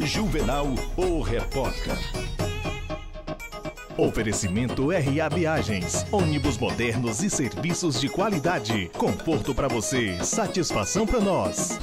Juvenal, o repórter. Oferecimento RA Viagens, ônibus modernos e serviços de qualidade. Conforto para você, satisfação para nós.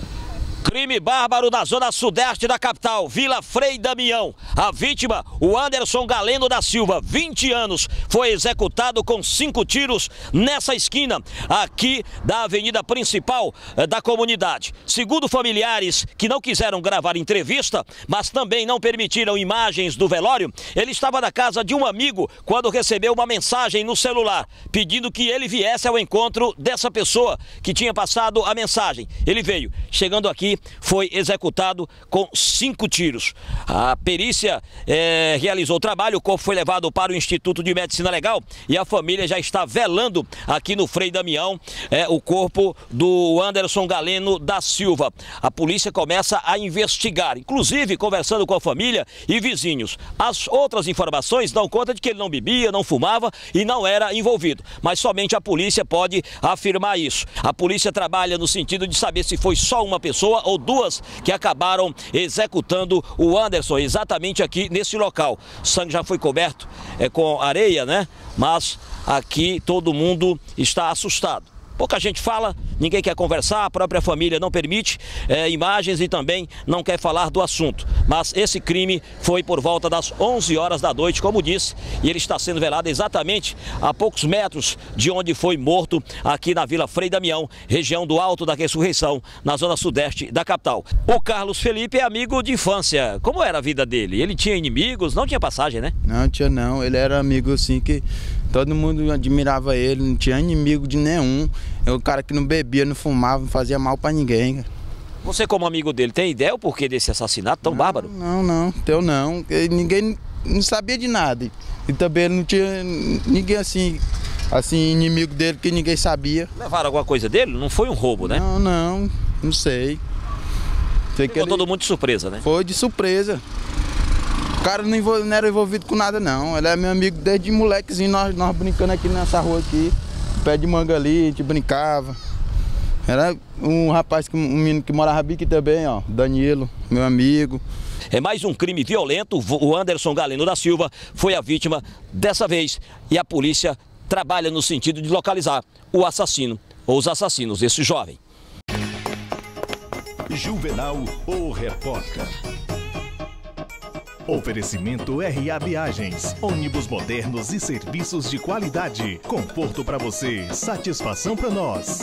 Crime bárbaro na zona sudeste da capital, Vila Frei Damião. A vítima, o Anderson Galeno da Silva, 20 anos, foi executado com cinco tiros nessa esquina aqui da avenida principal eh, da comunidade. Segundo familiares que não quiseram gravar entrevista, mas também não permitiram imagens do velório, ele estava na casa de um amigo quando recebeu uma mensagem no celular pedindo que ele viesse ao encontro dessa pessoa que tinha passado a mensagem. Ele veio, chegando aqui foi executado com cinco tiros. A perícia é, realizou o trabalho, o corpo foi levado para o Instituto de Medicina Legal e a família já está velando aqui no Frei Damião é, o corpo do Anderson Galeno da Silva. A polícia começa a investigar, inclusive conversando com a família e vizinhos. As outras informações dão conta de que ele não bebia, não fumava e não era envolvido, mas somente a polícia pode afirmar isso. A polícia trabalha no sentido de saber se foi só uma pessoa ou duas que acabaram executando o Anderson exatamente aqui nesse local. O sangue já foi coberto é, com areia, né? Mas aqui todo mundo está assustado. Pouca gente fala, ninguém quer conversar, a própria família não permite é, imagens e também não quer falar do assunto. Mas esse crime foi por volta das 11 horas da noite, como disse, e ele está sendo velado exatamente a poucos metros de onde foi morto, aqui na Vila Frei Damião, região do Alto da Ressurreição, na zona sudeste da capital. O Carlos Felipe é amigo de infância. Como era a vida dele? Ele tinha inimigos? Não tinha passagem, né? Não tinha não. Ele era amigo assim que todo mundo admirava ele, não tinha inimigo de nenhum. É o cara que não bebia, não fumava, não fazia mal para ninguém. Você como amigo dele, tem ideia o porquê desse assassinato tão não, bárbaro? Não, não, teu não. Ninguém não sabia de nada. E também não tinha ninguém assim, assim, inimigo dele que ninguém sabia. Levaram alguma coisa dele? Não foi um roubo, né? Não, não, não sei. sei ele... todo mundo de surpresa, né? Foi de surpresa. O cara não, não, era envolvido com nada não. Ele é meu amigo desde molequezinho, nós, nós brincando aqui nessa rua aqui pé de manga ali, a gente brincava. Era um rapaz, um menino que morava aqui também, ó, Danilo, meu amigo. É mais um crime violento. O Anderson Galeno da Silva foi a vítima dessa vez e a polícia trabalha no sentido de localizar o assassino ou os assassinos desse jovem. Juvenal, o repórter. Oferecimento RA Viagens, ônibus modernos e serviços de qualidade. Conforto para você, satisfação para nós.